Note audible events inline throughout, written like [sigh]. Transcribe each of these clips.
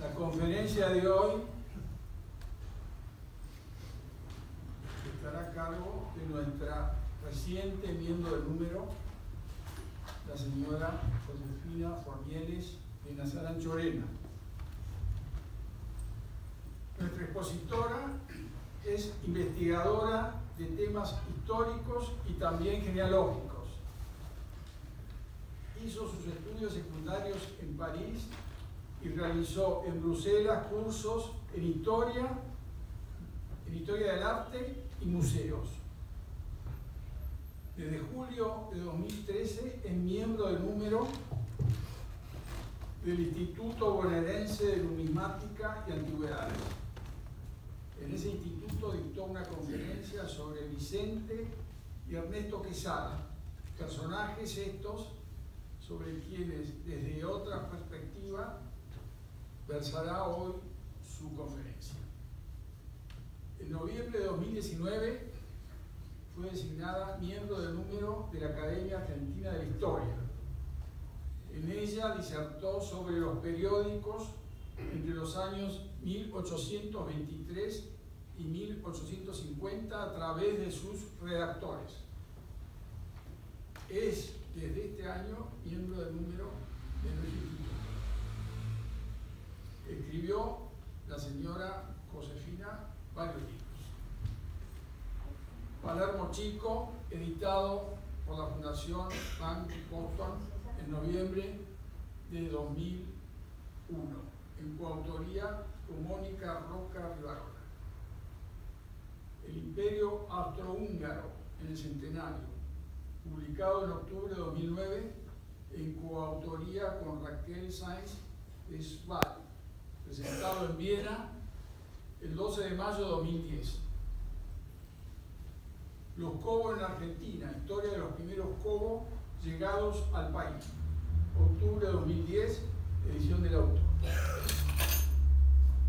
La conferencia de hoy estará a cargo de nuestra reciente miembro del número, la señora Josefina Formieles de Nazarán Chorena. Nuestra expositora es investigadora de temas históricos y también genealógicos. Hizo sus estudios secundarios en París y realizó en Bruselas cursos en historia, en historia del arte y museos. Desde julio de 2013 es miembro del número del Instituto Bonaerense de Numismática y Antigüedades. En ese instituto dictó una conferencia sobre Vicente y Ernesto Quesada, personajes estos sobre quienes desde otra perspectiva versará hoy su conferencia. En noviembre de 2019 fue designada miembro del número de la Academia Argentina de Historia. En ella disertó sobre los periódicos entre los años 1823 y 1850 a través de sus redactores. Es desde este año miembro del número de Escribió la señora Josefina varios libros. Palermo Chico, editado por la Fundación Frank Boston en noviembre de 2001, en coautoría con Mónica Roca Rivarola. El Imperio Austrohúngaro en el Centenario, publicado en octubre de 2009 en coautoría con Raquel Sainz de Sval, presentado en Viena el 12 de mayo de 2010. Los Cobos en Argentina, historia de los primeros Cobos llegados al país. Octubre de 2010, edición del autor.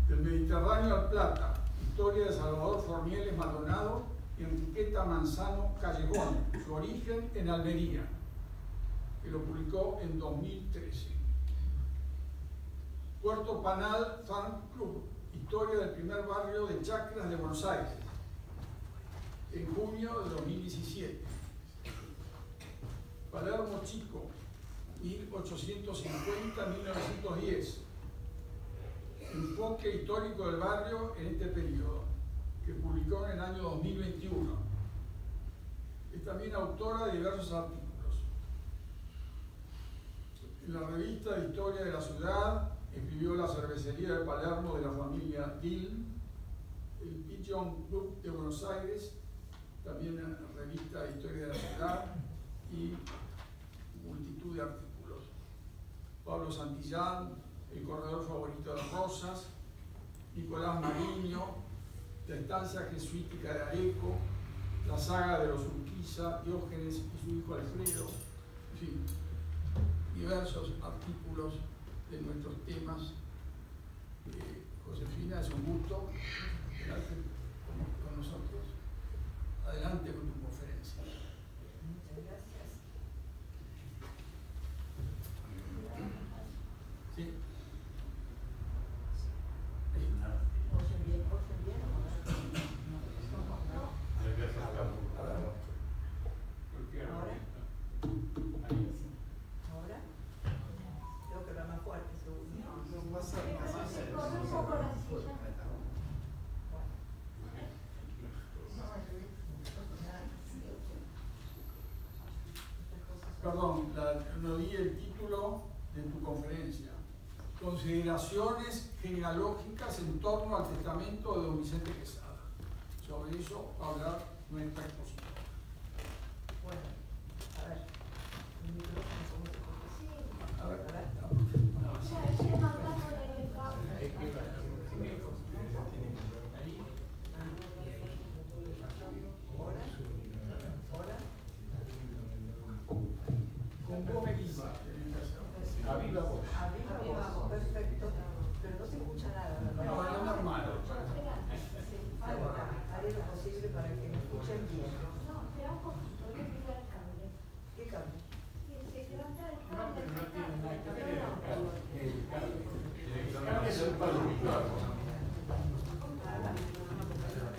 Del Mediterráneo al Plata, historia de Salvador Formieles Maldonado y Enriqueta Manzano Callejón, su origen en Almería, que lo publicó en 2013. Puerto Panal Fan Club, historia del primer barrio de Chacras de Buenos Aires, en junio de 2017. Palermo Chico, 1850-1910. Enfoque histórico del barrio en este periodo, que publicó en el año 2021. Es también autora de diversos artículos. En la revista de Historia de la Ciudad, escribió La cervecería de Palermo de la familia Dill, el Pigeon Club de Buenos Aires, también en la revista Historia de la Ciudad y multitud de artículos. Pablo Santillán, El corredor favorito de Rosas, Nicolás Mariño, La estancia jesuítica de Areco, La saga de los Urquiza, Diógenes y su hijo Alfredo, en fin, diversos artículos de nuestros temas. Eh, Josefina, es un gusto quedarte con, con nosotros. Adelante con tu conferencia. Muchas gracias. ¿Sí? ¿Oyen bien? ¿Oyen bien? ¿Ahora? ¿Ahora? Tengo que hablar más fuerte, seguro. No di el título de tu conferencia. Consideraciones genealógicas en torno al testamento de don Vicente Quesada. Sobre eso va a hablar nuestra expositora. Bueno, a ver. El micrófono, ¿cómo se pone? A ver, A ver. Ahora. Ahora. Con vos me quisa, tenés que hacer. A viva voz. Arriba, abajo, perfecto. Pero no se escucha nada, ¿verdad? No, es normal. Haré lo posible para que me escuchen bien.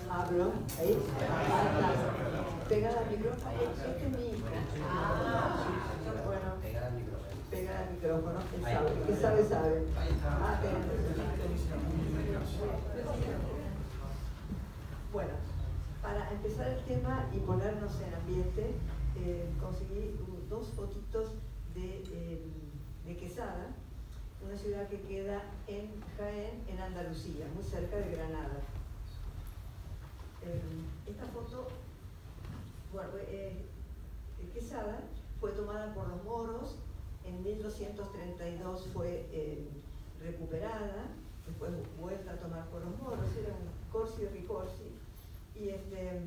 Hablo, ahí, pegada al micrófono, este es mi hijo. Bueno, pegada al micrófono, que bueno, para empezar el tema y ponernos en ambiente, eh, conseguí dos fotitos de, eh, de Quesada, una ciudad que queda en Jaén, en Andalucía, muy cerca de Granada. Eh, esta foto, bueno, eh, Quesada fue tomada por los moros, en 1232 fue eh, recuperada, después vuelta a tomar por los moros, era un corsi ricorsi, y, este,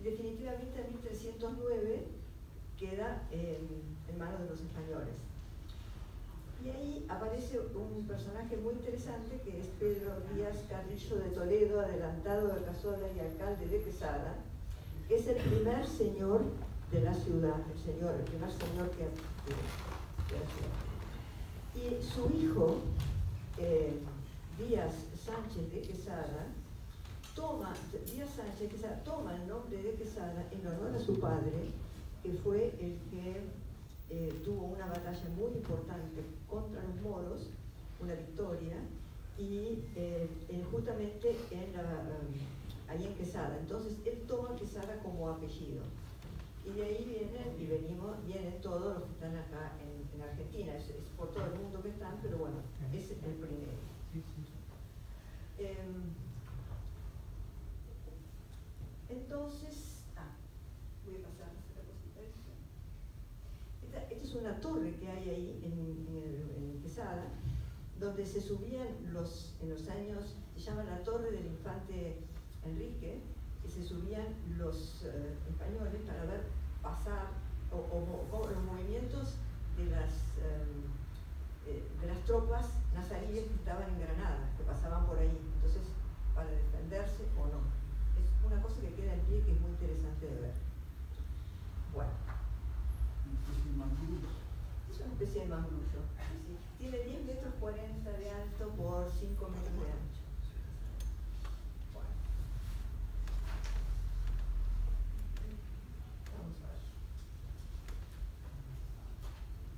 y definitivamente en 1309 queda en manos de los españoles. Y ahí aparece un personaje muy interesante que es Pedro Díaz Carrillo de Toledo, adelantado de Casola y alcalde de Quesada, que es el primer señor de la ciudad, el señor, el primer señor que. Y su hijo, eh, Díaz Sánchez de Quesada, toma, Díaz Sánchez Quesada, toma el nombre de Quesada en honor a su padre, que fue el que eh, tuvo una batalla muy importante contra los moros, una victoria, y eh, justamente en la, ahí en Quesada. Entonces él toma Quesada como apellido. Y de ahí vienen, y venimos, vienen todos los que están acá en, Argentina, es, por todo el mundo que están, pero bueno, es el primero. Em, entonces, esta es una torre que hay ahí en, en, Quesada, donde se subían los, en los años, se llama la torre del infante Enrique, que se subían los eh, españoles para ver pasar o, los movimientos de las, em, eh, de las tropas nazaríes que estaban en Granada, que pasaban por ahí, entonces para defenderse o no. Es una cosa que queda en pie que es muy interesante de ver. Bueno. Es una especie de mangrullo. Tiene 10 metros 40 de alto por 5 metros de ancho. Vamos a ver.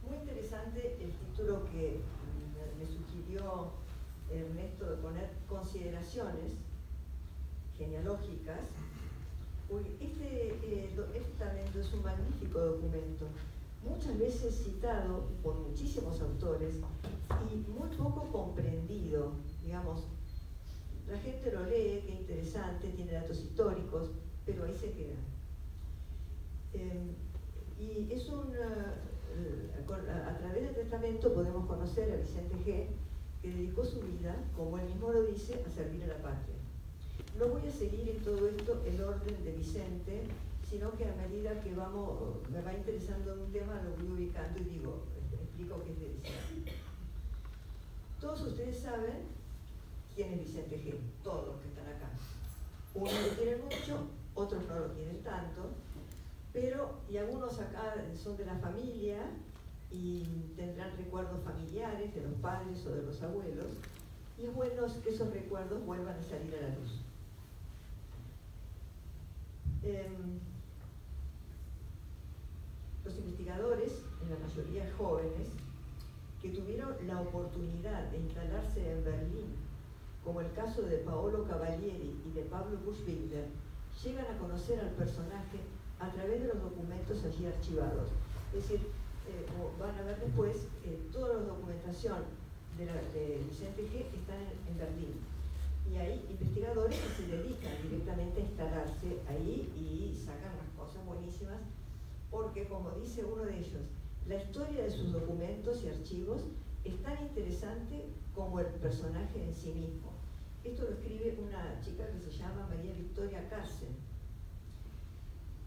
Muy interesante el título que me sugirió Ernesto de poner genealógicas. Este, eh, este es un magnífico documento muchas veces citado por muchísimos autores y muy poco comprendido, digamos. La gente lo lee, qué interesante, tiene datos históricos, pero ahí se queda. Em, y es un, eh, a través del testamento podemos conocer a Vicente G., que dedicó su vida, como él mismo lo dice, a servir a la patria. No voy a seguir en todo esto el orden de Vicente, sino que a medida que vamos, me va interesando un tema, lo voy ubicando y digo, explico qué es de Vicente. Todos ustedes saben quién es Vicente G, todos los que están acá. Unos lo quieren mucho, otros no lo quieren tanto, pero, y algunos acá son de la familia y tendrán recuerdos familiares de los padres o de los abuelos, y es bueno que esos recuerdos vuelvan a salir a la luz. Em, los investigadores, en la mayoría jóvenes, que tuvieron la oportunidad de instalarse en Berlín, como el caso de Paolo Cavalieri y de Pablo Buschwilder, llegan a conocer al personaje a través de los documentos allí archivados. Es decir, eh, van a ver después, eh, toda la documentación de, la, de Vicente G están en, Berlín. Y hay investigadores que se dedican directamente a instalarse ahí y sacan unas cosas buenísimas porque como dice uno de ellos, la historia de sus documentos y archivos es tan interesante como el personaje en sí mismo. Esto lo escribe una chica que se llama María Victoria Cárcel.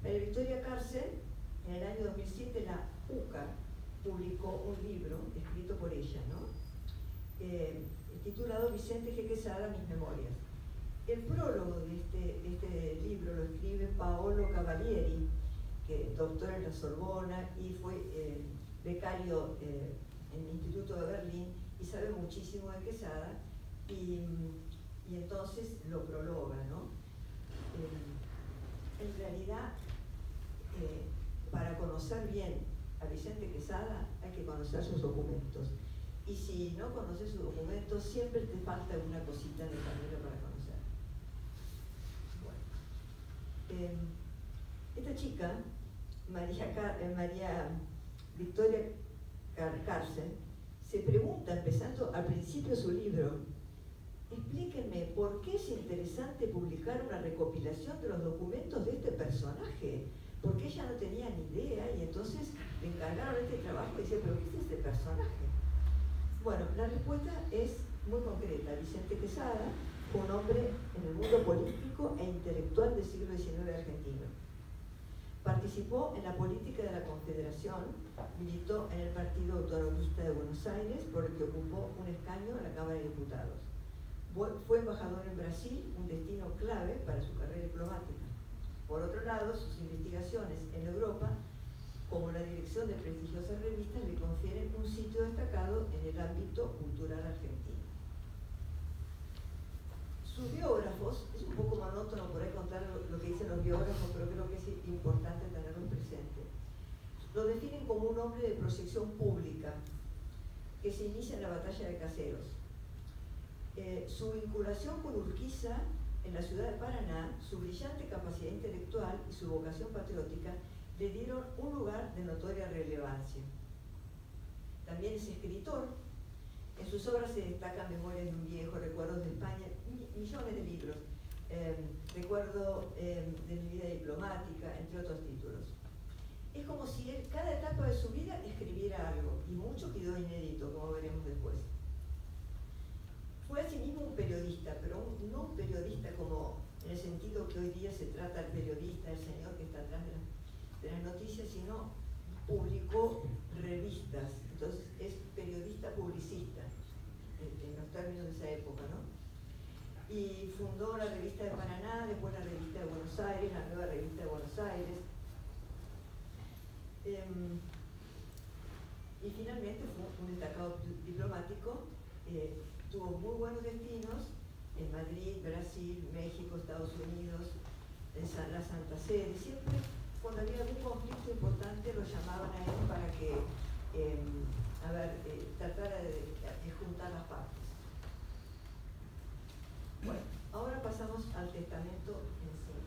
María Victoria Cárcel, en el año 2007, la UCA publicó un libro escrito por ella. Eh, titulado Vicente G. Quesada, Mis Memorias. El prólogo de este, de este libro lo escribe Paolo Cavalieri, que doctor en la Sorbona y fue eh, becario eh, en el Instituto de Berlín y sabe muchísimo de Quesada y, entonces lo prologa, ¿no? En realidad, eh, para conocer bien a Vicente Quesada hay que conocer sus documentos. Y si no conoces sus documentos, siempre te falta una cosita en el camino para conocer. Bueno. Em, esta chica, María, eh, María Victoria Cárcel, se pregunta, empezando al principio su libro, explíquenme por qué es interesante publicar una recopilación de los documentos de este personaje, porque ella no tenía ni idea y entonces le encargaron este trabajo y decía, pero ¿qué es este personaje? Bueno, la respuesta es muy concreta. Vicente Quesada fue un hombre en el mundo político e intelectual del siglo XIX argentino. Participó en la política de la Confederación, militó en el Partido Autonomista de Buenos Aires, por el que ocupó un escaño en la Cámara de Diputados. Fue embajador en Brasil, un destino clave para su carrera diplomática. Por otro lado, sus investigaciones en Europa como la dirección de prestigiosas revistas le confieren un sitio destacado en el ámbito cultural argentino. Sus biógrafos, es un poco monótono por contar lo, que dicen los biógrafos, pero creo que es importante tenerlo presente. Lo definen como un hombre de proyección pública que se inicia en la batalla de Caseros. Eh, su vinculación con Urquiza en la ciudad de Paraná, su brillante capacidad intelectual y su vocación patriótica le dieron un lugar de notoria relevancia. También es escritor. En sus obras se destacan Memorias de un viejo, Recuerdos de España, millones de libros. Em, recuerdo em, de mi vida diplomática, entre otros títulos. Es como si él, cada etapa de su vida escribiera algo, y mucho quedó inédito, como veremos después. Fue asimismo un periodista, pero no un periodista como en el sentido que hoy día se trata el periodista, el señor que está atrás de la de las noticias, sino publicó revistas. Entonces es periodista publicista, en, los términos de esa época, ¿no? Y fundó la revista de Paraná, después la revista de Buenos Aires, la nueva revista de Buenos Aires. Em, y finalmente fue un destacado diplomático, eh, tuvo muy buenos destinos en Madrid, Brasil, México, Estados Unidos, en la Santa Sede, siempre cuando había algún conflicto importante lo llamaban a él para que, em, a ver, eh, tratara de, juntar las partes. Bueno, ahora pasamos al testamento en sí.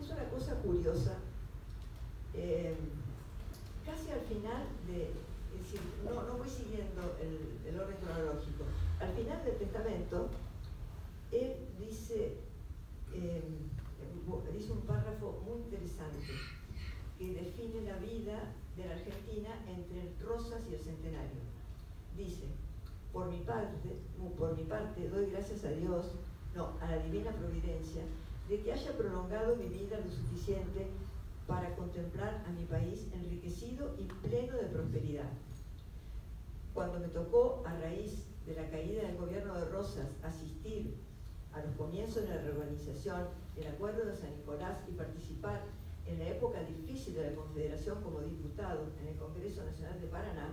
Es una cosa curiosa. Em, casi al final de, es decir, no, no voy siguiendo el, el orden cronológico, al final del testamento, él dice, eh, dice un párrafo muy interesante que define la vida de la Argentina entre Rosas y el Centenario. Dice, por mi parte, por mi parte doy gracias a Dios, no, a la divina providencia, de que haya prolongado mi vida lo suficiente para contemplar a mi país enriquecido y pleno de prosperidad. Cuando me tocó, a raíz de la caída del gobierno de Rosas, asistir a los comienzos de la reorganización el acuerdo de San Nicolás y participar en la época difícil de la Confederación como diputado en el Congreso Nacional de Paraná,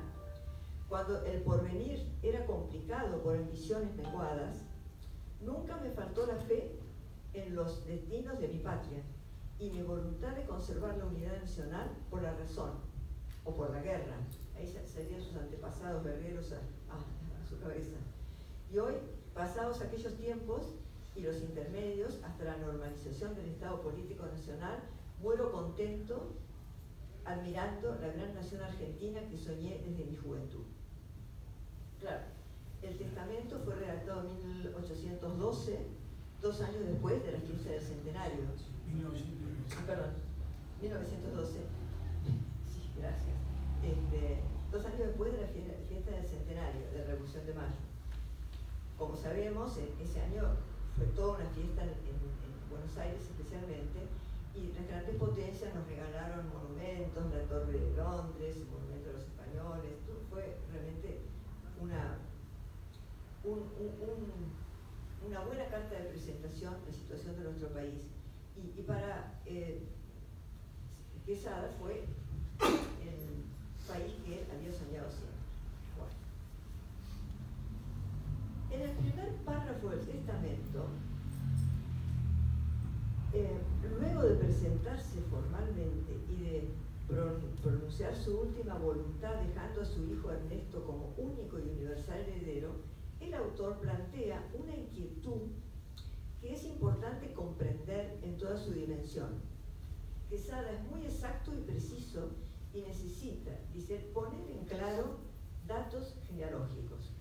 cuando el porvenir era complicado por ambiciones menguadas, nunca me faltó la fe en los destinos de mi patria y mi voluntad de conservar la unidad nacional por la razón o por la guerra. Ahí serían sus antepasados guerreros a, a su cabeza. Y hoy, pasados aquellos tiempos, y los intermedios hasta la normalización del Estado político nacional, muero contento admirando la gran nación argentina que soñé desde mi juventud. Claro, el testamento fue redactado en 1812, dos años después de la fiesta del centenario. Ah, perdón, 1912. Sí, gracias. Este, dos años después de la fiesta del centenario de la Revolución de Mayo. Como sabemos, ese año fue toda una fiesta en, Buenos Aires especialmente, y las grandes potencias nos regalaron monumentos, la Torre de Londres, el Monumento de los Españoles, fue realmente una, una buena carta de presentación de la situación de nuestro país. Y, para eh, Quesada fue el país que había soñado siempre. Eh, luego de presentarse formalmente y de pronunciar su última voluntad dejando a su hijo Ernesto como único y universal heredero, el autor plantea una inquietud que es importante comprender en toda su dimensión. Quesada es muy exacto y preciso y necesita, dice, poner en claro datos genealógicos.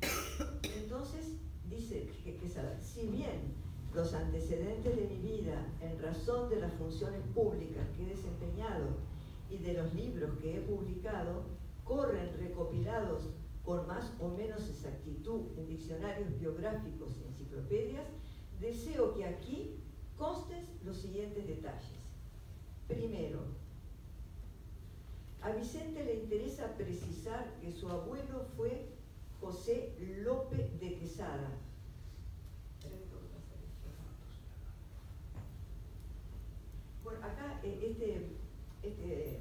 [coughs] Entonces, dice Quesada, si bien los antecedentes de mi vida en razón de las funciones públicas que he desempeñado y de los libros que he publicado corren recopilados con más o menos exactitud en diccionarios biográficos y enciclopedias, deseo que aquí consten los siguientes detalles. Primero, a Vicente le interesa precisar que su abuelo fue José López de Quesada, acá eh, este, este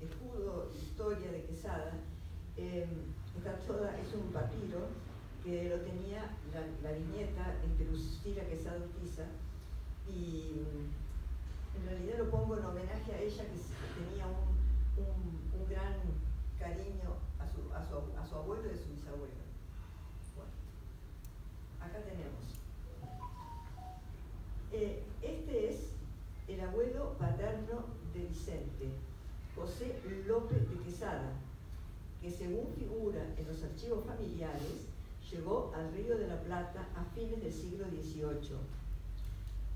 escudo, historia de Quesada, em, está toda, es un papiro que lo tenía la, viñeta entre Lucila Quesada Urquiza y en realidad lo pongo en homenaje a ella que tenía un, gran cariño a su, a, su, abuelo y a su bisabuelo. Bueno, acá tenemos. Eh, este es el abuelo paterno de Vicente, José López de Quesada, que según figura en los archivos familiares, llegó al Río de la Plata a fines del siglo XVIII.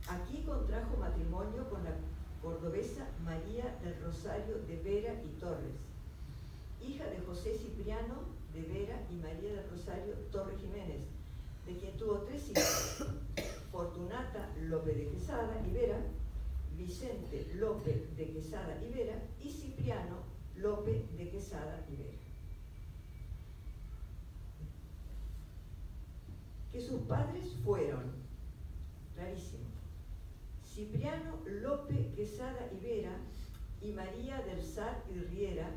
Aquí contrajo matrimonio con la cordobesa María del Rosario de Vera y Torres, hija de José Cipriano de Vera y María del Rosario Torres Jiménez, de quien tuvo tres hijos, [coughs] Fortunata López de Quesada y Vera, Vicente López de Quesada Ibera y Cipriano López de Quesada Ibera. Que sus padres fueron, clarísimo, Cipriano López Quesada Ibera y María del Sar y Riera,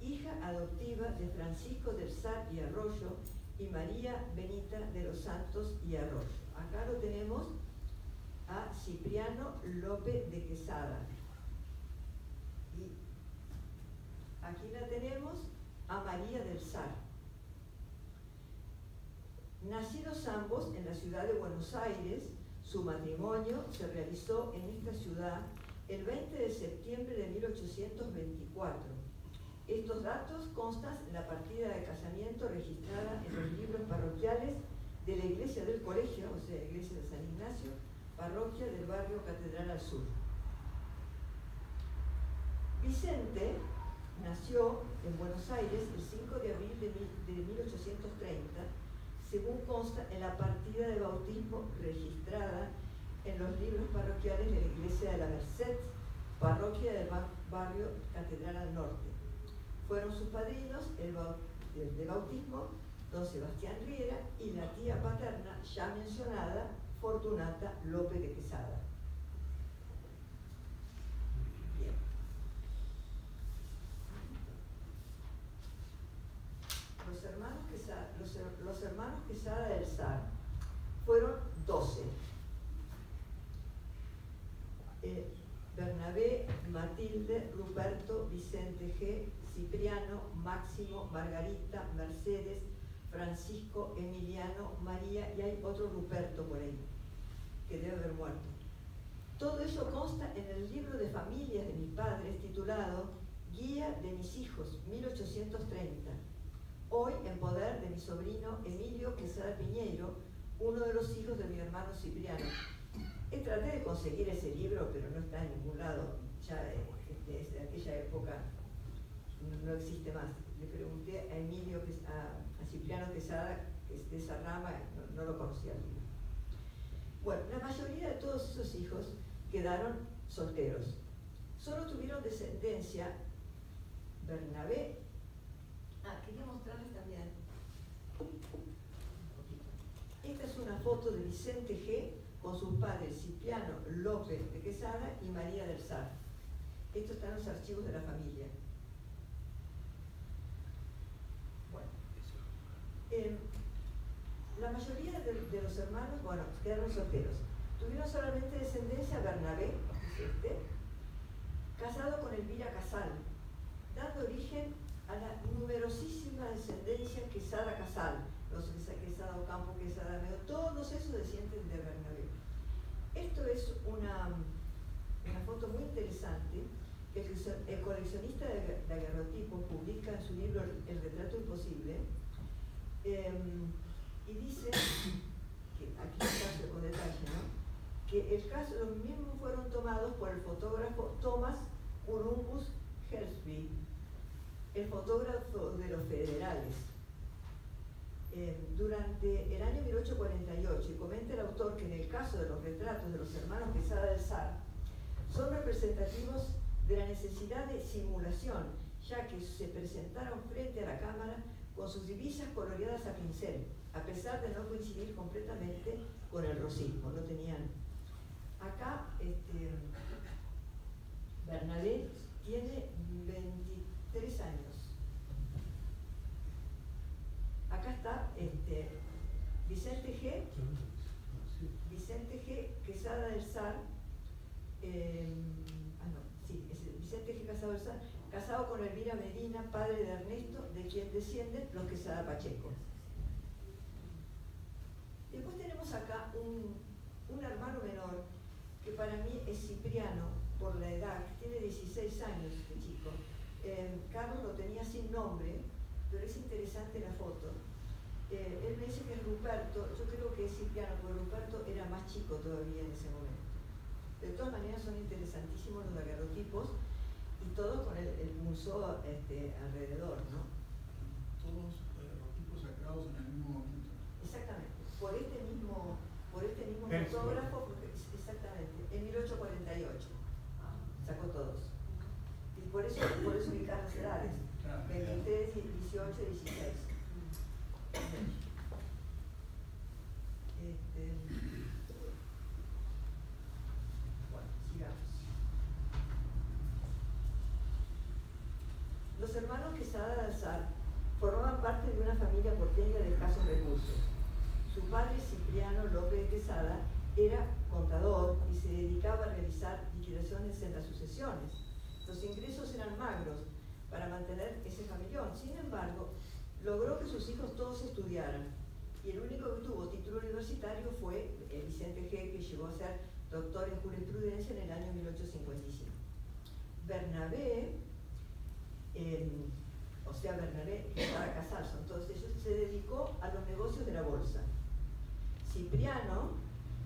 hija adoptiva de Francisco del Sar y Arroyo y María Benita de los Santos y Arroyo. Acá lo tenemos a Cipriano López de Quesada. Y aquí la tenemos a María del Sar. Nacidos ambos en la ciudad de Buenos Aires, su matrimonio se realizó en esta ciudad el 20 de septiembre de 1824. Estos datos constan en la partida de casamiento registrada en los libros parroquiales de la iglesia del colegio, o sea, la iglesia de San Ignacio, parroquia del barrio Catedral al Sur. Vicente nació en Buenos Aires el 5 de abril de, 1830, según consta en la partida de bautismo registrada en los libros parroquiales de la Iglesia de la Merced, parroquia del barrio Catedral al Norte. Fueron sus padrinos el de bautismo don Sebastián Riera y la tía paterna ya mencionada Fortunata López de Quesada. Los hermanos Quesada, del Sar fueron doce. Eh, Bernabé, Matilde, Ruperto, Vicente G., Cipriano, Máximo, Margarita, Mercedes, Francisco, Emiliano, María y hay otro Ruperto por ahí que debe haber muerto. Todo eso consta en el libro de familias de mis padres titulado Guía de mis hijos, 1830, hoy en poder de mi sobrino Emilio Quesada Piñeiro, uno de los hijos de mi hermano Cipriano. traté de conseguir ese libro, pero no está en ningún lado, ya desde eh, aquella época no existe más. Le pregunté a Emilio, a, a Cipriano Quesada, que es de esa rama, no, lo conocía. Bueno, la mayoría de todos esos hijos quedaron solteros. Solo tuvieron descendencia Bernabé. Ah, quería mostrarles también. Esta es una foto de Vicente G con sus padres Cipriano López de Quesada y María del Sar. Esto está en los archivos de la familia. Bueno, eh, la mayoría de, los hermanos, bueno, quedaron solteros. Tuvieron solamente descendencia Bernabé, este, casado con Elvira Casal, dando origen a la numerosísima descendencia Quesada Casal, los Quesada Ocampo, Quesada Meo, todos esos descienden de Bernabé. Esto es una, una foto muy interesante que el coleccionista de daguerrotipos publica en su libro El retrato imposible em, y dice, que aquí está con detalle, ¿no? que el caso, los mismos fueron tomados por el fotógrafo Thomas Columbus Hersby, el fotógrafo de los federales. Eh, durante el año 1848, y comenta el autor que en el caso de los retratos de los hermanos Quesada del Sar, son representativos de la necesidad de simulación, ya que se presentaron frente a la cámara con sus divisas coloreadas a pincel, a pesar de no coincidir completamente con el rosismo, no tenían. Acá, este, Bernadette tiene 23 años. Acá está este, Vicente G. Vicente G. Quesada del Sar. Eh, ah, no, sí, es Vicente G. Casado del Sar, casado con Elvira Medina, padre de Ernesto, de quien descienden los Quesada Pacheco. Después tenemos acá un, un hermano menor que para mí es Cipriano, por la edad, tiene 16 años este chico. Eh, Carlos lo tenía sin nombre, pero es interesante la foto. Eh, él me dice que es Ruperto, yo creo que es Cipriano, porque Ruperto era más chico todavía en ese momento. De todas maneras son interesantísimos los daguerrotipos y todos con el, el museo este, alrededor, ¿no? Todos daguerrotipos sacados en el mismo momento. Exactamente, por este mismo, por este mismo fotógrafo, exactamente, en 1848 sacó todos. Y por eso, por eso ubicar las edades. 23, 18, 16. Este, bueno, sigamos. Los hermanos Quesada Alzar formaban parte de una familia porteña de escasos recursos. Su padre Cipriano López Quesada era contador y se dedicaba a realizar liquidaciones en las sucesiones. Los ingresos eran magros para mantener ese familión. Sin embargo, logró que sus hijos todos estudiaran. Y el único que tuvo título universitario fue Vicente G., que llegó a ser doctor en jurisprudencia en el año 1855. Bernabé, o sea, Bernabé y Sara todos ellos, se dedicó a los negocios de la bolsa. Cipriano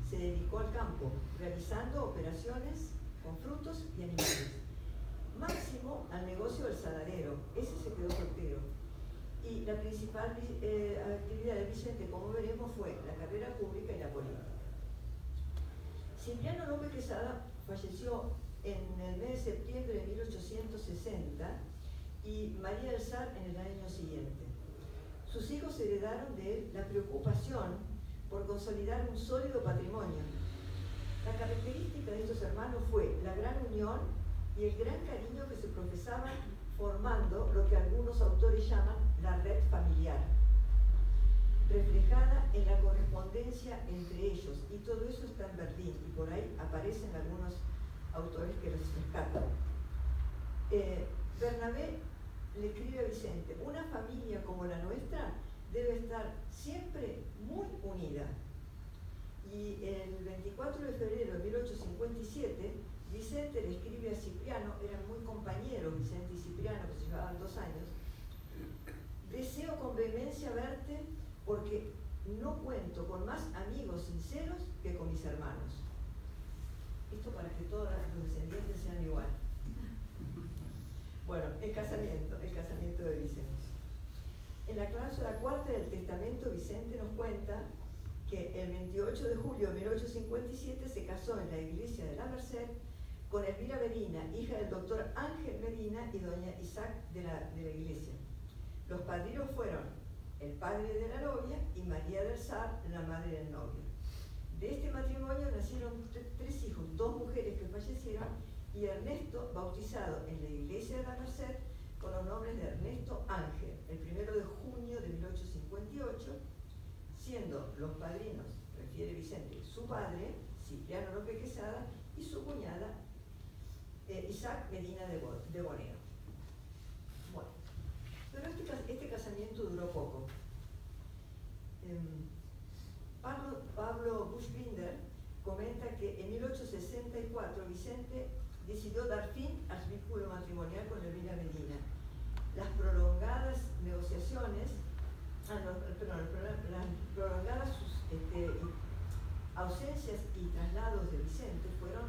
se dedicó al campo, realizando operaciones con frutos y animales. Máximo al negocio del saladero, ese se quedó soltero. Y la principal eh, actividad de Vicente, como veremos, fue la carrera pública y la política. Cipriano López Quesada falleció en el mes de septiembre de 1860 y María del Sar en el año siguiente. Sus hijos heredaron de él la preocupación por consolidar un sólido patrimonio. La característica de estos hermanos fue la gran unión y el gran cariño que se profesaban formando lo que algunos autores llaman la red familiar, reflejada en la correspondencia entre ellos. Y todo eso está en Berlín y por ahí aparecen algunos autores que los rescatan. Eh, Bernabé le escribe Vicente, una familia como la nuestra debe estar siempre muy unida. Y el 24 de febrero de 1857, Vicente le escribe a Cipriano, eran muy compañeros Vicente y Cipriano, que se llevaban dos años, deseo con vehemencia verte porque no cuento con más amigos sinceros que con mis hermanos. Esto para que todos los descendientes sean igual. Bueno, el casamiento. En la cláusula cuarta del testamento, Vicente nos cuenta que el 28 de julio de 1857 se casó en la iglesia de la Merced con Elvira Medina, hija del doctor Ángel Medina y doña Isaac de la, iglesia. Los padrinos fueron el padre de la novia y María del Sar, la madre del novio. De este matrimonio nacieron tres hijos, dos mujeres que fallecieron y Ernesto, bautizado en la iglesia de la Merced, con los nombres de Ernesto Ángel, el primero de junio de 1858, siendo los padrinos, refiere Vicente, su padre, Cipriano López Quesada, y su cuñada eh, Isaac Medina de, Boneo. Bueno, pero este, este casamiento duró poco. Em, Pablo, Pablo Bushbinder comenta que en 1864 Vicente decidió dar fin a su vínculo matrimonial con Elvira Medina. Las prolongadas negociaciones, ah, perdón, las prolongadas este, ausencias y traslados de Vicente fueron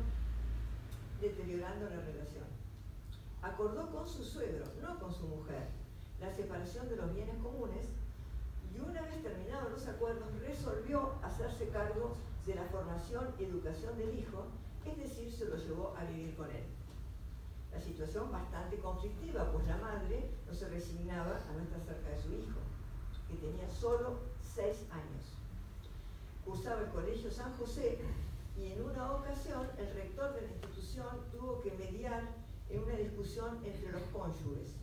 deteriorando la relación. Acordó con su suegro, no con su mujer, la separación de los bienes comunes y una vez terminados los acuerdos resolvió hacerse cargo de la formación y educación del hijo, es decir, se lo llevó a vivir con él. La situación bastante conflictiva, pues la madre no se resignaba a no estar cerca de su hijo, que tenía solo seis años. Cursaba el colegio San José y en una ocasión el rector de la institución tuvo que mediar en una discusión entre los cónyuges.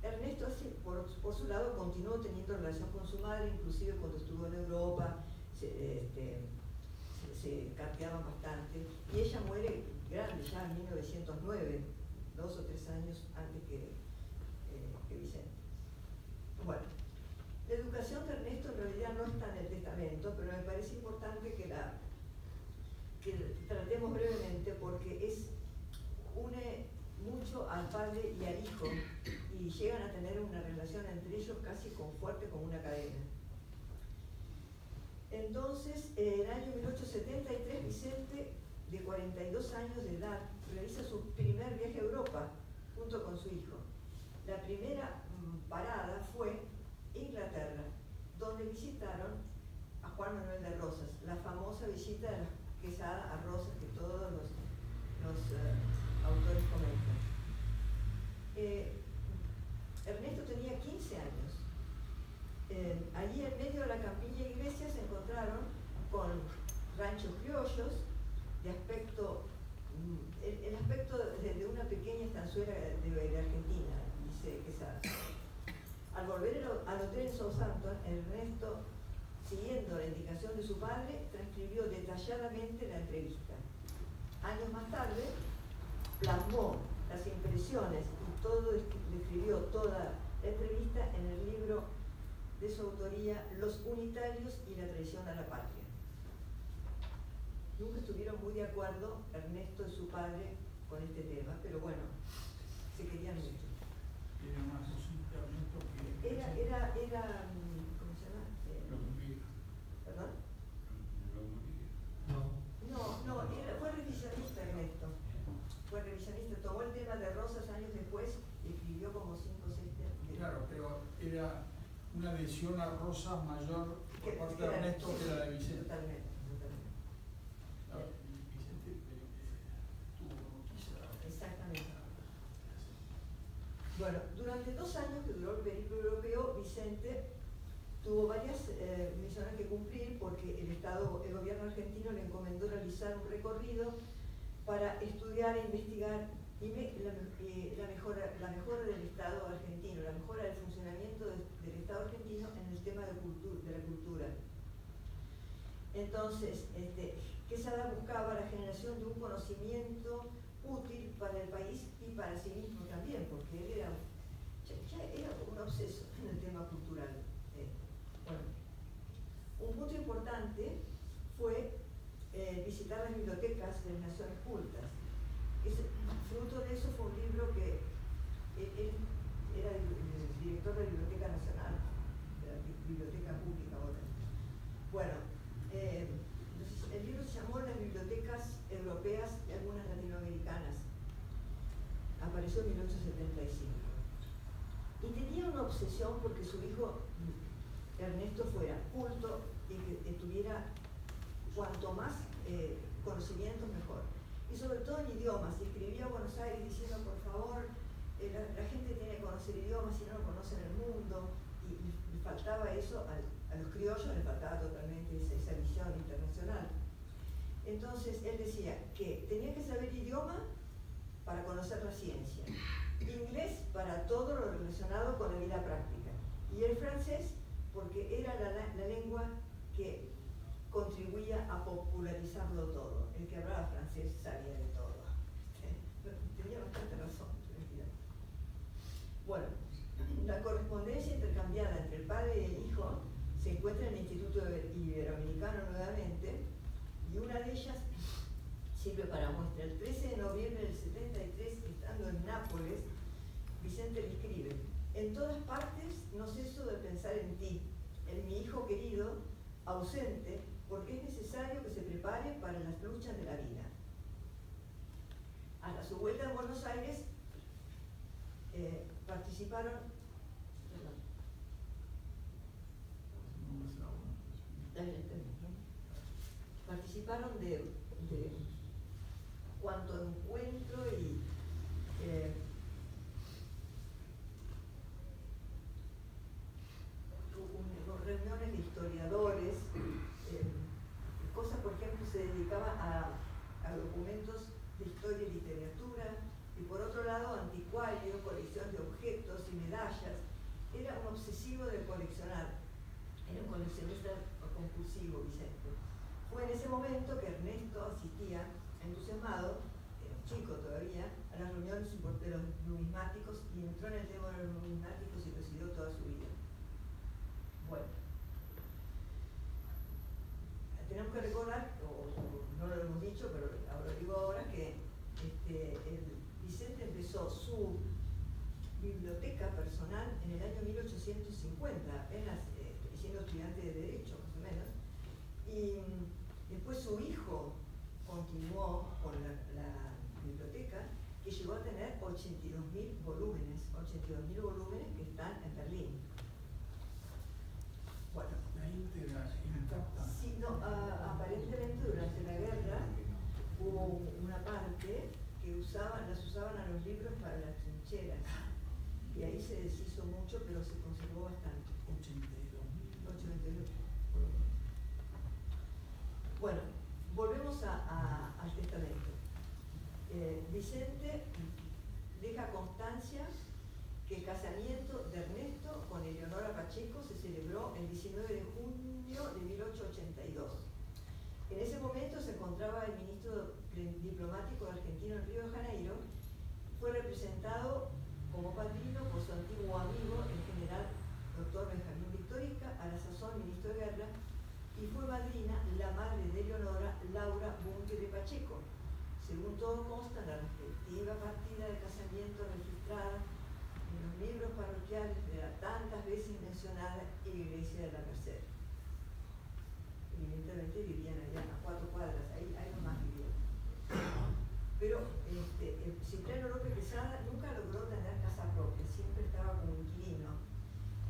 Ernesto, por, su lado, continuó teniendo relación con su madre, inclusive cuando estuvo en Europa, este, se, carteaban bastante, y ella muere grande, ya en 1909, dos o tres años antes que, eh, que Vicente. Bueno, la educación de Ernesto en realidad no está en el testamento, pero me parece importante que la tratemos brevemente porque une mucho al padre y al hijo y llegan a tener una relación entre ellos casi con fuerte como una cadena. Entonces, en el año 1873, Vicente, de 42 años de edad, realiza su primer viaje a Europa junto con su hijo. La primera mm, parada fue Inglaterra, donde visitaron a Juan Manuel de Rosas, la famosa visita de las Quesada a Rosas que todos los, eh, autores comentan. Eh, Ernesto tenía 15 años. Allí en medio de la campiña iglesia se encontraron con ranchos criollos de aspecto, mm, el, aspecto de, una pequeña estanzuela de, Argentina, dice Quesada. Al volver al hotel en Southampton, Ernesto siguiendo la indicación de su padre, transcribió detalladamente la entrevista. Años más tarde, plasmó las impresiones y todo, describió toda la entrevista en el libro de su autoría Los unitarios y la traición a la patria. Nunca estuvieron muy de acuerdo Ernesto y su padre con este tema, pero bueno, se querían mucho. Era, era, era No, no, fue revisionista Ernesto. Fue revisionista, tomó el tema de Rosas años después y escribió como cinco o seis temas. Claro, pero era una adhesión a Rosas mayor por parte de Ernesto que la de Vicente. Totalmente, totalmente. Vicente eh, tuvo noticia. Exactamente. Bueno, durante dos años que duró el periplo europeo, Vicente tuvo varias eh, misiones que cumplir porque el Estado, el gobierno argentino le encomendó realizar un recorrido para estudiar e investigar la, mejora, la mejora del Estado argentino, la mejora del funcionamiento del Estado argentino en el tema de, de la cultura. Entonces, este, Quesada buscaba la generación de un conocimiento útil para el país y para sí mismo también, porque él era, ya era un obseso [laughs] en el tema cultural. Un punto importante fue eh, visitar las bibliotecas de las Naciones Cultas. fruto de eso fue un libro que él, era el, director de la Biblioteca Nacional, de la Biblioteca Pública ahora. Bueno, eh, el libro se llamó Las Bibliotecas Europeas. Apareció en 1875. Y tenía una obsesión porque su hijo Ernesto fuera culto y que tuviera cuanto más eh, conocimientos mejor. Y sobre todo en idiomas. Y escribía a Buenos Aires diciendo, por favor, eh, la, gente tiene que conocer idiomas si no lo conocen el mundo. Y, le faltaba eso, a, los criollos le faltaba totalmente esa, visión internacional. Entonces él decía que tenía que saber idioma conocer la ciencia. Inglés para todo lo relacionado con la vida práctica. Y el francés porque era la, la, lengua que contribuía a popularizarlo todo. El que hablaba francés sabía de todo. Eh, tenía bastante razón. Bueno, la correspondencia intercambiada entre el padre y el hijo se encuentra en el Instituto Iberoamericano nuevamente y una de ellas sirve para muestra. El 13 de noviembre del 73, estando en Nápoles, Vicente le escribe, en todas partes no ceso de pensar en ti, en mi hijo querido, ausente, porque es necesario que se prepare para las luchas de la vida. A su vuelta a Buenos Aires eh, participaron participaron de, de cuanto encuentro y eh, reuniones de historiadores, eh, cosas por ejemplo se dedicaba a, documentos de historia y literatura, y por otro lado anticuario, colección de objetos y medallas. Era un obsesivo de coleccionar, era un coleccionista compulsivo, Vicente. Fue en ese momento que Ernesto asistía, entusiasmado, chico todavía, a las reuniones de los numismáticos y entró en el tema de los numismáticos y presidió toda su vida. Bueno, tenemos que recordar, o, no lo hemos dicho, pero ahora digo ahora, que este, Vicente empezó su biblioteca personal en el año 1850, apenas eh, siendo estudiante de Derecho, más o menos, y Después su hijo continuó con la, biblioteca, que llegó a tener 82.000 volúmenes, 82.000 volúmenes que están en Berlín. Bueno. La íntegra, intacta. Sí, no, aparentemente durante la guerra hubo una parte que usaban, las usaban a los libros para las trincheras. Y ahí se deshizo mucho, pero se conservó bastante. 82. Bueno, volvemos al testamento. Eh, Vicente deja constancia que el casamiento de Ernesto con Eleonora Pacheco se celebró el 19 de junio de 1882. En ese momento se encontraba el ministro diplomático argentino en Río de Janeiro, fue representado como padrino por su antiguo amigo, el general doctor Benjamín Victorica, a la sazón ministro de Guerra, y fue madrina la madre de Leonora, Laura Bunke de Pacheco. Según todo consta en la respectiva partida de casamiento registrada en los libros parroquiales de la tantas veces mencionada Iglesia de la Merced. Evidentemente vivían allá a cuatro cuadras, ahí, ahí nomás vivían. Pero este, Cipriano López Quesada nunca logró tener casa propia, siempre estaba como inquilino.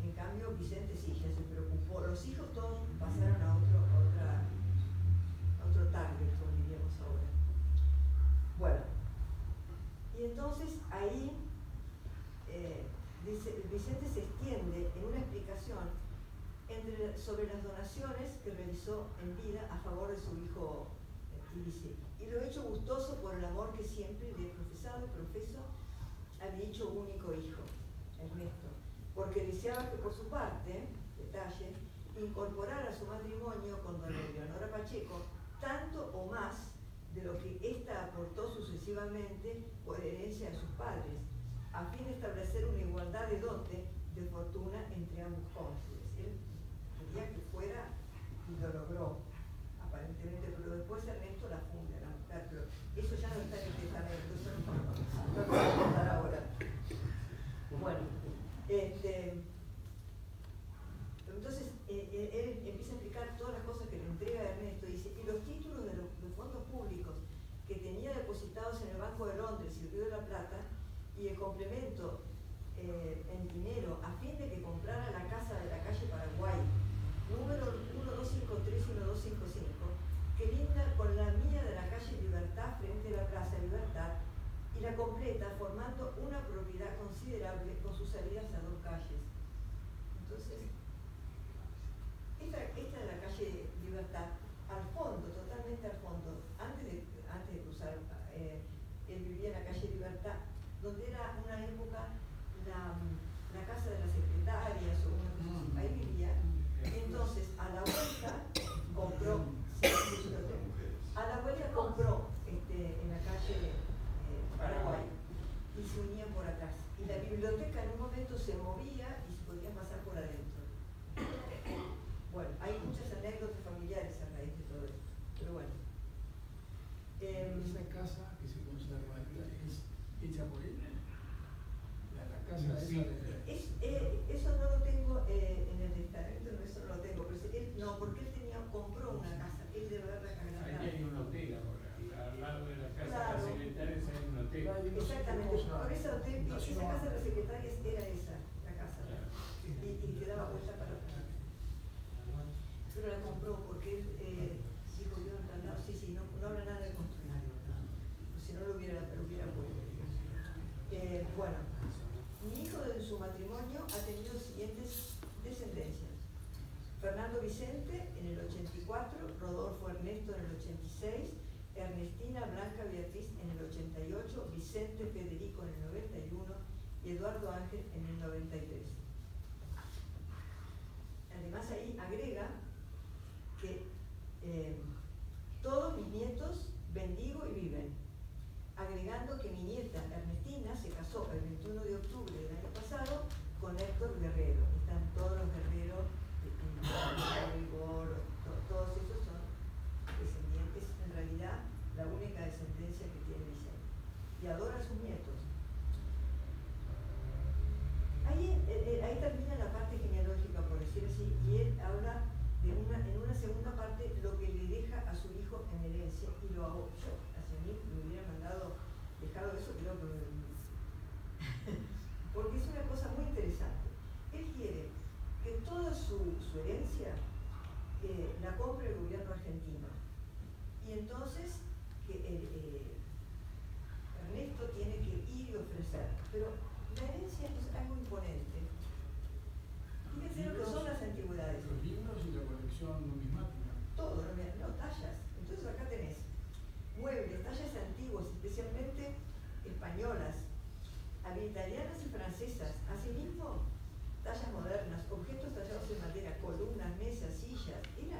En cambio, Vicente sí, ya se preocupó. Los hijos todos pasaron a otro, otra, otro target, como diríamos ahora. Bueno, y entonces ahí eh, Vicente se extiende en una explicación entre, sobre las donaciones que realizó en vida a favor de su hijo dice, y lo he hecho gustoso por el amor que siempre le he profesado y profeso a mi dicho único hijo, Ernesto porque deseaba que por su parte, detalle, incorporar a su matrimonio con doña Leonora Pacheco tanto o más de lo que ésta aportó sucesivamente por herencia de sus padres, a fin de establecer una igualdad de dote de fortuna entre ambos cónyuges. Fuera y lo logró, aparentemente, pero después Ernesto la funda, la mujer, pero eso ya no está en el testamento, eso no, no, no, a contar ahora. Bueno, este, entonces, eh, eh, él empieza a explicar todas las cosas que le entrega Ernesto. Dice, y los títulos de los, fondos públicos que tenía depositados en el Banco de Londres y el Río de la Plata, y el complemento eh, en dinero a fin de que comprara la casa de la calle Paraguay, número 1253 y 1255, que linda con la mía de la calle Libertad frente a la Plaza Libertad, y la completa formando una propiedad considerable con sus salidas a dos calles. Entonces, esta, esta es la calle Libertad, al fondo, totalmente al fondo, antes de, antes de cruzar, eh, él vivía en la calle Libertad, donde era una época la, la casa de las secretarias o una cosa así, ahí vivía. Entonces, a la vuelta compró, a la vuelta compró este, en la calle Paraguay y se unían por atrás. Y la biblioteca en un momento se movía y se podía pasar por adentro. Vicente en el 84, Rodolfo Ernesto en el 86, Ernestina Blanca Beatriz en el 88, Vicente Federico en el 91 y Eduardo Ángel en el 93. Además ahí agrega que eh, todos mis nietos bendigo y viven, agregando que mi nieta Ernestina se casó el 21 de octubre del año pasado con Héctor Guerrero. Están todos los guerreros, todos esos son descendientes, en realidad la única descendencia que tiene Vicente. Y adora a sus nietos. Ahí, eh, eh, ahí termina la parte genealógica, por decir así, y él habla de una, en una segunda parte lo que le deja a su hijo en herencia, y lo hago yo. Hacia mí me hubiera mandado, dejado eso, creo que Porque es una cosa muy interesante. Él quiere que toda su, su herencia la compre el gobierno argentino. Y entonces que eh, Ernesto tiene que ir y ofrecer. Pero la herencia es algo imponente. Fíjense lo que son las antigüedades. Los libros y la colección numismática. Todo, no, tallas. Entonces acá tenés muebles, tallas antiguas, especialmente españolas, italianas y francesas. Asimismo, tallas modernas, objetos tallados en madera, columnas, mesas, sillas, era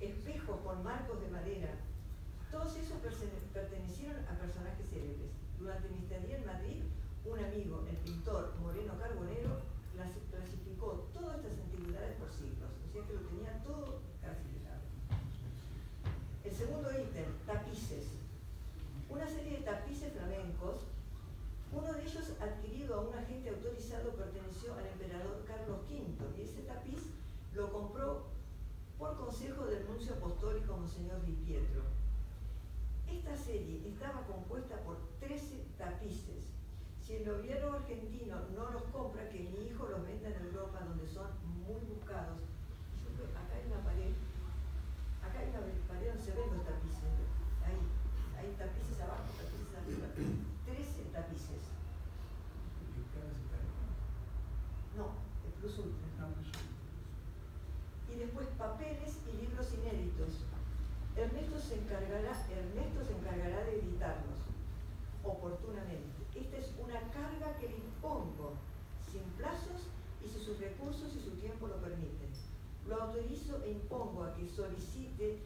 espejos con marcos de madera, todos esos pertenecieron a personajes Durante mi estadía en Madrid, un amigo, el pintor Moreno Carbonero, clasificó todas estas antigüedades por siglos, o sea que lo tenía todo clasificado. El segundo ítem, tapices. Una serie de tapices flamencos, uno de ellos adquirido a un agente autorizado perteneció al emperador Carlos V y ese tapiz lo compró por consejo del nuncio apostólico Monseñor Di Pietro. Esta serie estaba compuesta por 13 tapices. Si el gobierno argentino no los compra, que mi hijo los venda en Europa, donde son muy buscados. acá hay una pared, acá hay una pared donde se ven los tapices. Ahí, hay tapices abajo, tapices arriba. 13 tapices. No, el plus ultra. Y después papeles y libros inéditos Ernesto se encargará, Ernesto se encargará de editarlos oportunamente. Esta es una carga que le impongo, sin plazos y si sus recursos y su tiempo lo permiten. Lo autorizo e impongo a que solicite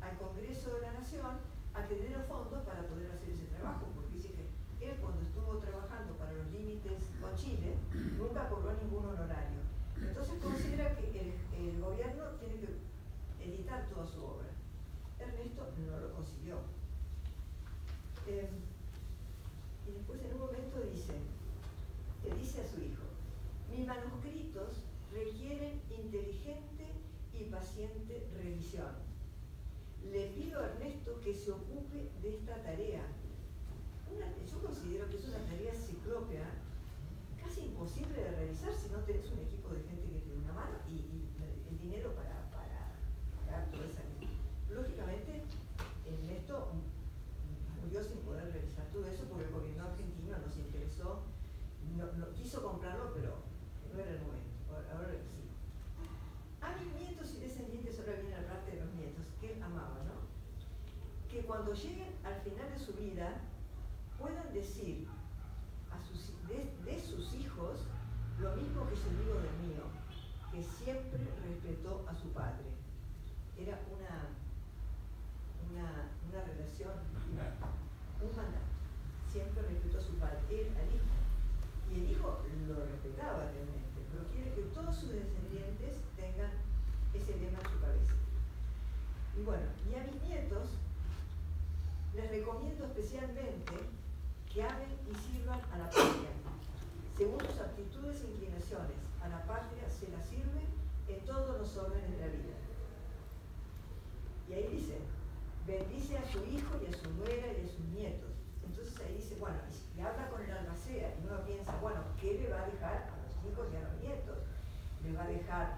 al Congreso de la Nación a que dé los fondos para poder hacer ese trabajo, porque dice que él cuando estuvo trabajando para los límites con Chile, nunca cobró ningún honorario. Entonces considera que el, el gobierno tiene que editar toda su obra. Ernesto no lo consiguió. Eh, y después en un momento dice, le dice a su hijo, mis manuscritos requieren inteligente y paciente revisión. Le pido a Ernesto que se ocupe de esta tarea. yo considero que es una tarea ciclópea, casi imposible de realizar si no tenés un equipo de gente que te dé una mano y, el dinero para, para pagar toda esa Lógicamente, Ernesto murió sin poder realizar todo eso porque el gobierno argentino no se interesó, no, quiso comprarlo, pero no era el momento. Ahora, sí. A mis nietos y descendientes, ahora viene la parte de los nietos, que él amaba, ¿no? Que cuando lleguen al final de su vida puedan decir a sus, de, de sus hijos lo mismo que yo digo del mío, que siempre respetó a su padre. Era una una, una relación, un mandato. Siempre respetó a su padre, él al hijo. Y el hijo lo respetaba realmente, pero quiere que todos sus descendientes tengan ese lema en su cabeza. Y bueno, y a mis nietos les recomiendo especialmente que amen y sirvan a la patria, según sus aptitudes e inclinaciones. A la patria se la sirve en todos los órdenes de la vida. Y ahí dice, bendice a su hijo y a su nuera y a sus nietos. Entonces ahí dice, bueno, y habla con el albacea y uno piensa, bueno, ¿qué le va a dejar a los hijos y a los nietos? ¿Le va a dejar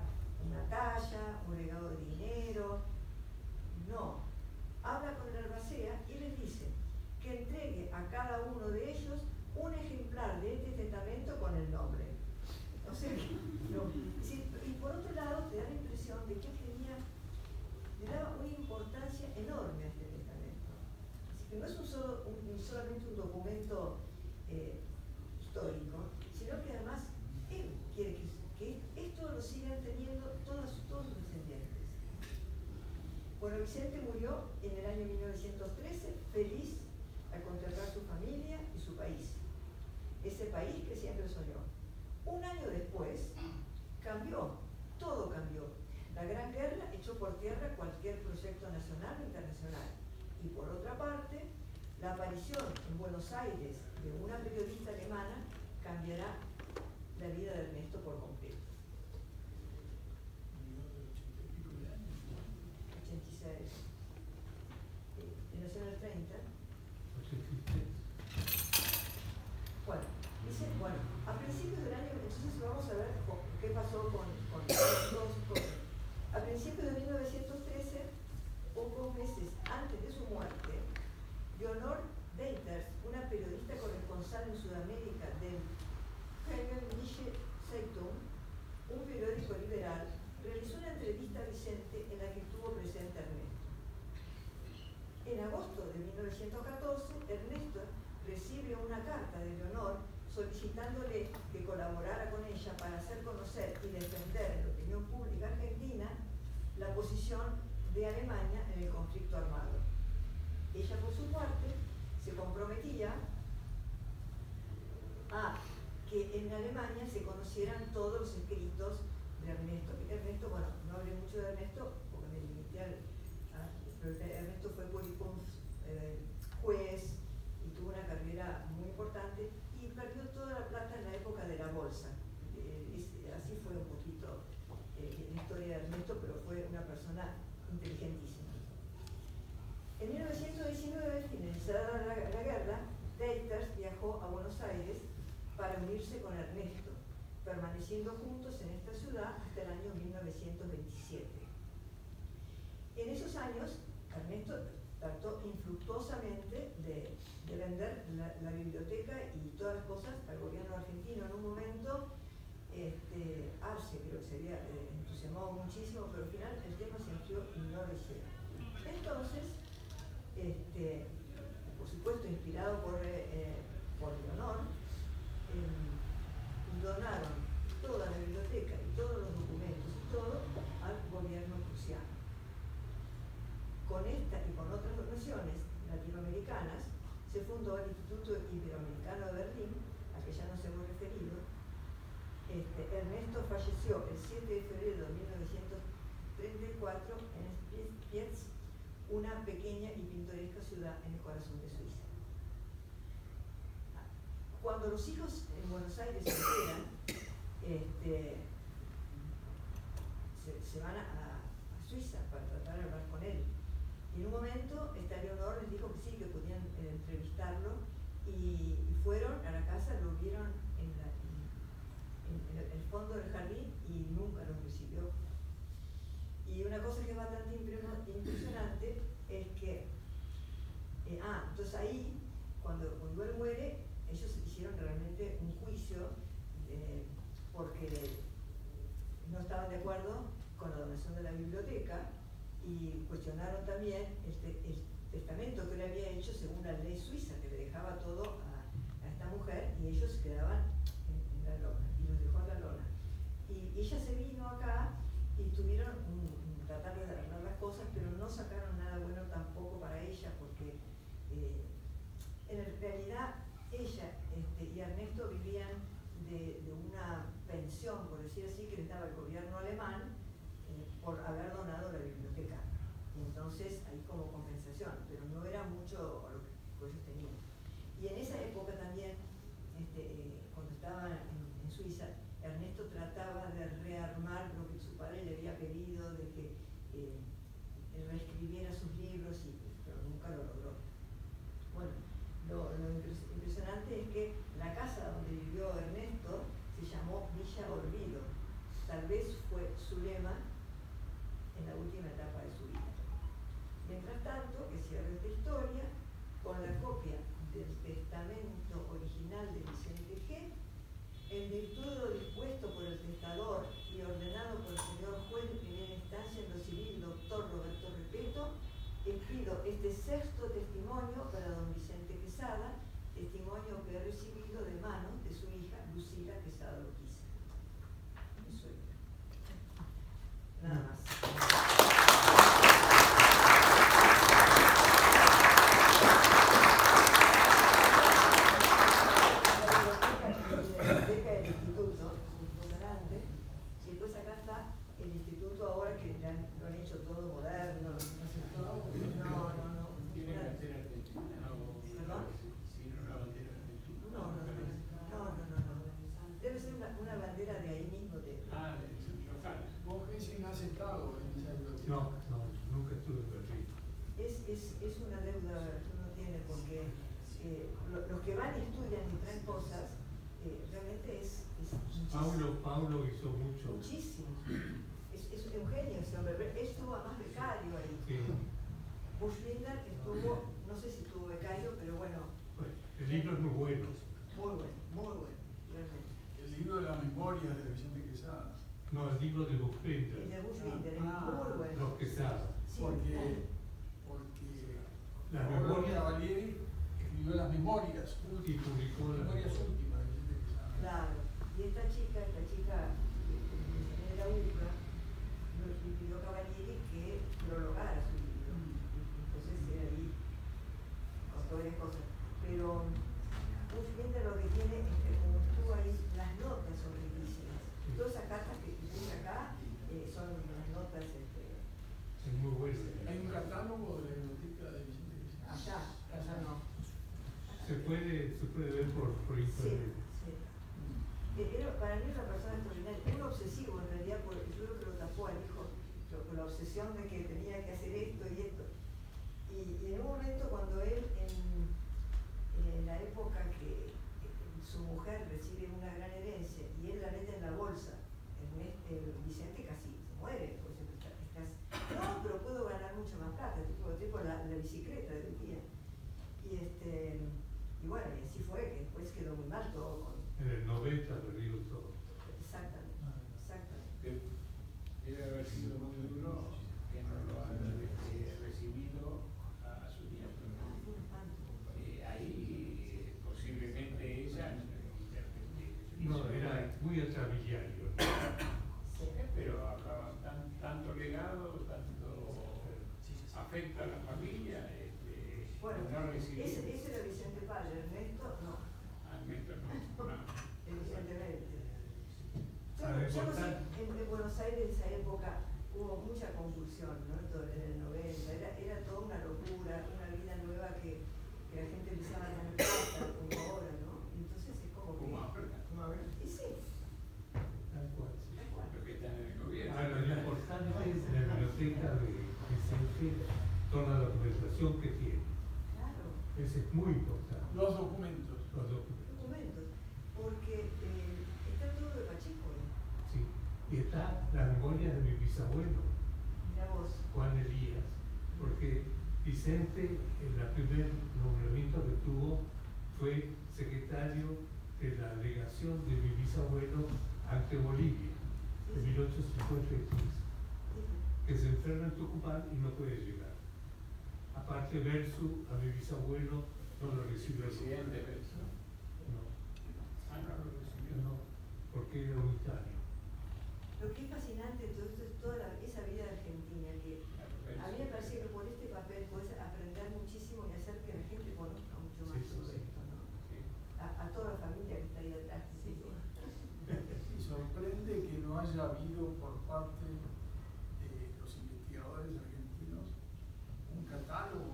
A principios del año, entonces vamos a ver qué pasó con Ah, Ernesto fue Polifons eh, juez y tuvo una carrera muy importante y perdió toda la plata en la época de la bolsa. Eh, así fue un poquito eh, la historia de Ernesto, pero fue una persona inteligentísima. En 1919, finalizada la, la guerra, Deiters viajó a Buenos Aires para unirse con Ernesto, permaneciendo juntos en esta ciudad hasta el año 1927 en esos años, Ernesto trató infructuosamente de, vender la, biblioteca y todas las cosas al gobierno argentino en un momento. Este, Arce creo que se había eh, entusiasmado muchísimo, pero al final el tema se enfrió y no lo hicieron. Entonces, este, por supuesto inspirado por eh, los hijos. No, no, nunca estuve en Berlín. Es, es, es una deuda que uno tiene porque eh, lo- los que van y estudian y traen cosas, eh, realmente es, es muchísimo. Paulo, Paulo hizo mucho. Muchísimo. Es, es un genio ese hombre. Él estuvo además becario ahí. Sí. Bush Linder estuvo, no sé si estuvo becario, pero bueno, Bueno, el libro es muy bueno. muy bueno, muy bueno, realmente. El libro de la memoria de Vicente Quesada. No, el libro de El de Buchbinder, Ah. muy bueno. Los Quesada. Sí, Porque, Paolo memorias- Cavalieri escribió las memorias, Y últimas, publicó las memorias últimas. Claro. Y esta chica, esta chica que que de la UCA, le pidió a Cavalieri que prologara su libro. Entonces era ahí con varias cosas. Pero Bush Linder lo que tiene es que como estuvo ahí, las notas son riquísimas. Todas esas cartas que puse acá eh, son las notas este, Es muy bueno. Hay un catálogo de la biblioteca de Vicente Quesada. allá, allá no. Se puede, se puede ver por, por Sí, internet. sí. Eh, Era, para mí una persona extraordinaria, un obsesivo en realidad, porque yo creo que lo tapó al hijo, lo- con la obsesión de que tenía que hacer esto y esto. Y, y en un momento cuando él, en, en la época que eh, su mujer recibe una gran herencia y él la mete en la bolsa, en este, Vicente casi se muere, porque siempre está- estás, no, pero puedo ganar mucho más plata, tipo, tipo la, la bicicleta del día. Y este, y bueno, y así fue, que después quedó muy mal todo con, En el 90 perdido todo. exactamente, exactamente. que debe haber sido muy duro que no lo haya eh, recibido a, a su nieto. Ah, ¿no? fue un espanto. Eh, ahí eh, posiblemente ella interpretó. No, era muy atrabiliario. Sí. Pero acaba tan, tanto legado, tanto afecta a la familia, este, Bueno, no recibir. ese, ese era Vicente Padre, Ernesto, no, Al menos no, no. evidentemente. Yo, lo yo no sé, importante- en, en Buenos Aires en esa época hubo mucha convulsión, ¿no? En todo- En el 90, era, era toda una locura, una vida nueva que, que la gente empezaba a tener plata, [coughs] como ahora, ¿no? Entonces es como que... Vez. Y sí, Tal cual, sí. tal cual. los que están en el gobierno. Ahora, lo importante es la biblioteca de Vicente toda la documentación que tiene. Claro. Eso es muy importante. Los documentos. Los documentos. documentos, porque eh, está todo de Pacheco, ¿eh? Sí. Y está la memoria de mi bisabuelo. Juan Elías, porque Vicente, en el primer nombramiento que tuvo, fue secretario de la delegación de mi bisabuelo ante Bolivia, en 1853, que se enferma en Tucumán y no puede llegar. Aparte, Versu, a mi bisabuelo, no lo recibió. presidente Belso. No, Ah, no lo recibió. no, porque era unitario. Lo que es fascinante de todo esto es toda la- esa vida de Argentina, que a mí me parece que por este papel puedes aprender muchísimo y hacer que la gente conozca mucho más Sí, sí, todo sí. esto, ¿no? Sí. A, a toda la familia que está ahí atrás. Sí, sí. Y sorprende que no haya habido por parte de los investigadores argentinos un catálogo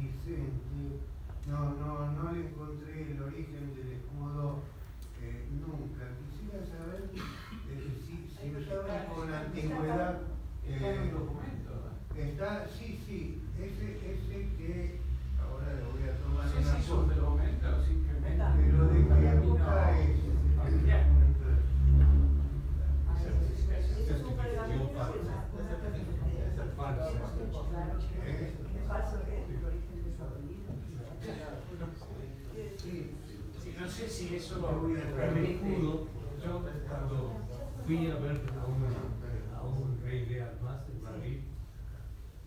Vicente, no, no, no le encontré el origen del escudo eh, nunca. Quisiera saber eh, si, si usaban con antigüedad. Eh, está, sí, sí, ese, ese que ahora le voy a tomar sí, una sí, foto. Lo simplemente. Pero de qué época es. Es falso. Es falso. Sé si eso El realmente. escudo, yo cuando fui a ver a un, a un rey de armas en Madrid,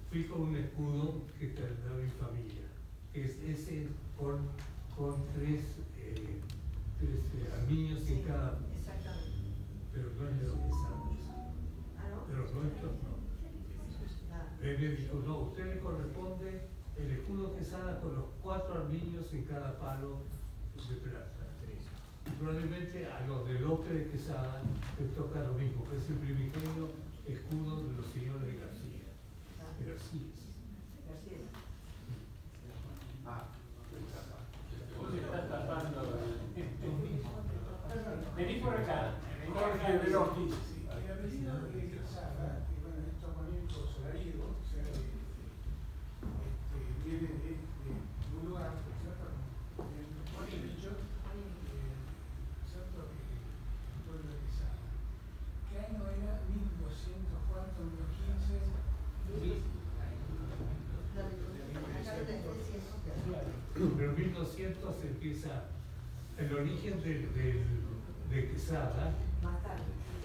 fui con un escudo que traía mi familia, que es ese con, con tres, eh, tres eh, armiños en cada, Exactamente. pero no es de los pesados, ¿no? de los nuestros no. Él me dijo, no, a usted le corresponde el escudo quesada con los cuatro armiños en cada palo de plata. Y probablemente a los de López de Quesada les toca lo mismo, que es el primigenio escudo de los señores de García. ah, De García. García. Ah, Vos estás tapando. Vení por acá. Vení por acá. Jorge Velotti. Sí, el apellido de Quesada, que bueno, es toponímico solariego, o sea, de- este, viene de, de un lugar, ¿cierto? El toponímico, eh, ¿cierto? Eh, El pueblo de Quesada. ¿Qué año era? 1200, ¿cuánto? 1015. Acá lo tengo, sí, Pero en 1200 empieza el origen del, del-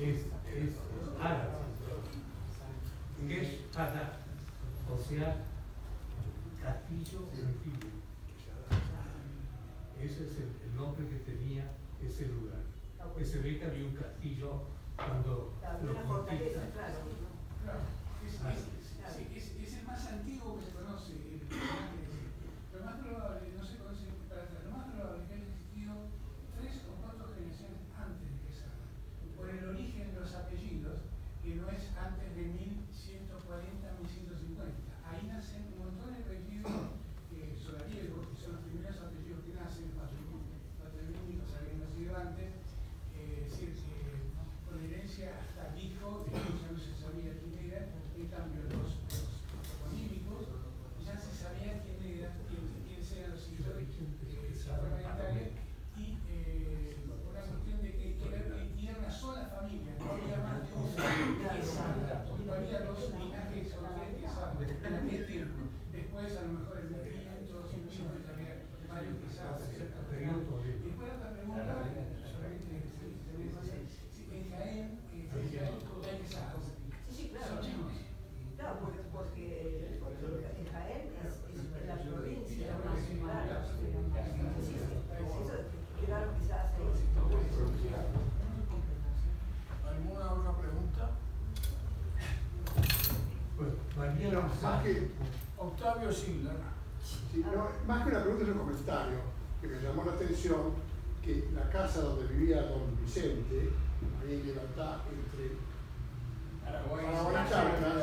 es, es árabe. es o sea, castillo antiguo. Ese es el, nombre que tenía ese lugar. Que se ve que había un castillo cuando lo conquistan. claro. Claro, es, Ah, es, sí, es, es el más antiguo que se conoce. el personaje ese. Lo más probable, no se conoce para atrás, lo más probable es que haya existido tres o cuatro generaciones antes de Quesada, por el origen de los apellidos, que no es antes de 1140, 1150. Ahí nacen un montón de apellidos eh, solariegos, que son los primeros apellidos que nacen, patronímicos habían nacido antes, eh, es decir, que por herencia hasta el hijo, el hijo ya no se sabía quién era, en cambio los, los toponímicos ya se sabía quién era, quién, quiénes eran los hijos eh, fundamentales, y eh, por la cuestión de que era, y era una sola familia, no había más de una quesada, no había dos linajes o tres quesadas en aquel tiempo. Después a lo mejor en 1500, 1500 había varios quesadas, etc. Después otra pregunta, solamente si tenés, si en Jaén, eh, en Jaén hay quesadas. Sí, sí, claro. Son chicos. Claro, porque, porque en Jaén es, es la provincia más clara. Sí, sí, sí. Eso quedaron quizás ahí. ¿Alguna otra pregunta? Pues María No, más González. que, Octavio Schindler. sí, no, más que una pregunta es un comentario que me llamó la atención que la casa donde vivía don Vicente, ahí en Libertad, entre Paraguay. Y Charcas,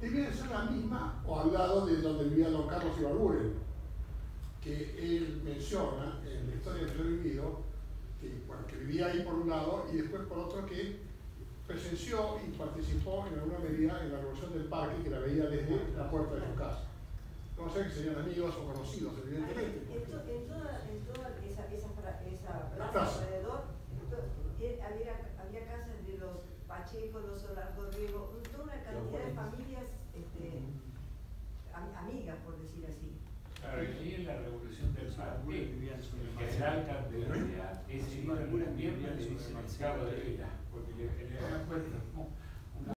debía de ser la misma o al lado de donde vivía don Carlos Ibarburen, que él menciona en la historia que yo he vivido, que, bueno, que vivía ahí por un lado y después por otro que presenció y participó en alguna medida en la revolución del parque que la veía desde la puerta de su casa. No sé que serían amigos o conocidos, En, evidentemente. to- en toda, en toda esa, esa, plaza alrededor, to- eh, había, había casas de los Pacheco, los Solardo Riego, toda una cantidad de familias este, am- amigas, por decir así. Claro, y en la revolución del parque, el general el cabo de porque le, le dan cuenta.